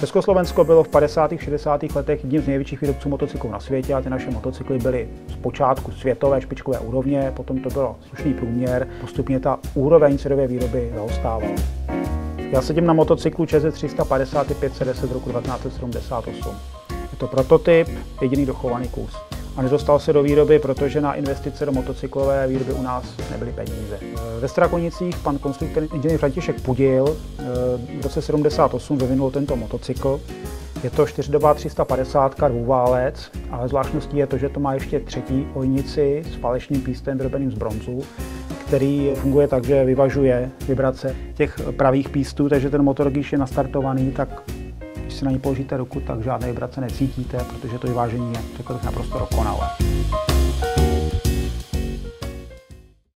Československo bylo v 50. 60. letech jedním z největších výrobců motocyklů na světě a ty naše motocykly byly zpočátku světové špičkové úrovně, potom to bylo slušný průměr, postupně ta úroveň sériové výroby zaostávala. Já sedím na motocyklu ČZ 350 510 z roku 1978. Je to prototyp, jediný dochovaný kus a nedostal se do výroby, protože na investice do motocyklové výroby u nás nebyly peníze. Ve Strakonicích pan konstruktor inženýr František Pudil eh, v roce 78 vyvinul tento motocykl. Je to čtyřdobá 350 dvouválec, ale zvláštností je to, že to má ještě třetí ojnici s falešným pístem vyrobeným z bronzu, který funguje tak, že vyvažuje vibrace těch pravých pístů, takže ten motor, když je nastartovaný, tak si na ní položíte ruku, tak žádné vibrace necítíte, protože to vyvážení je řekl bych naprosto dokonalé.